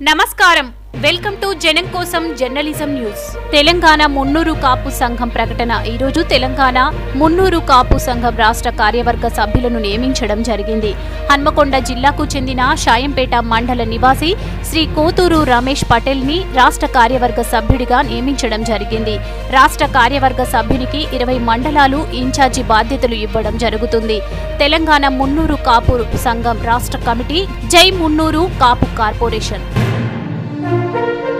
నమస్కారం. Welcome to జనం కోసం జర్నలిజం న్యూస్. తెలంగాణ మున్నూరు కాపు సంఘం ప్రకటన. ఈరోజు తెలంగాణ మున్నూరు కాపు సంఘం రాష్ట్ర కార్యవర్గ సభ్యులను నియమించడం జరిగింది. హన్మకొండ జిల్లాకు చెందిన షాయంపేట మండల నివాసి శ్రీ కోతూరు రమేష్ పటేల్ని రాష్ట్ర కార్యవర్గ సభ్యుడిగా నియమించడం జరిగింది. రాష్ట్ర కార్యవర్గ సభ్యునికి ఇరవై మండలాలు ఇన్ఛార్జి బాధ్యతలు ఇవ్వడం జరుగుతుంది. తెలంగాణ మున్నూరు కాపు సంఘం రాష్ట్ర కమిటీ జై Munnuru Kapu corporation. thank you.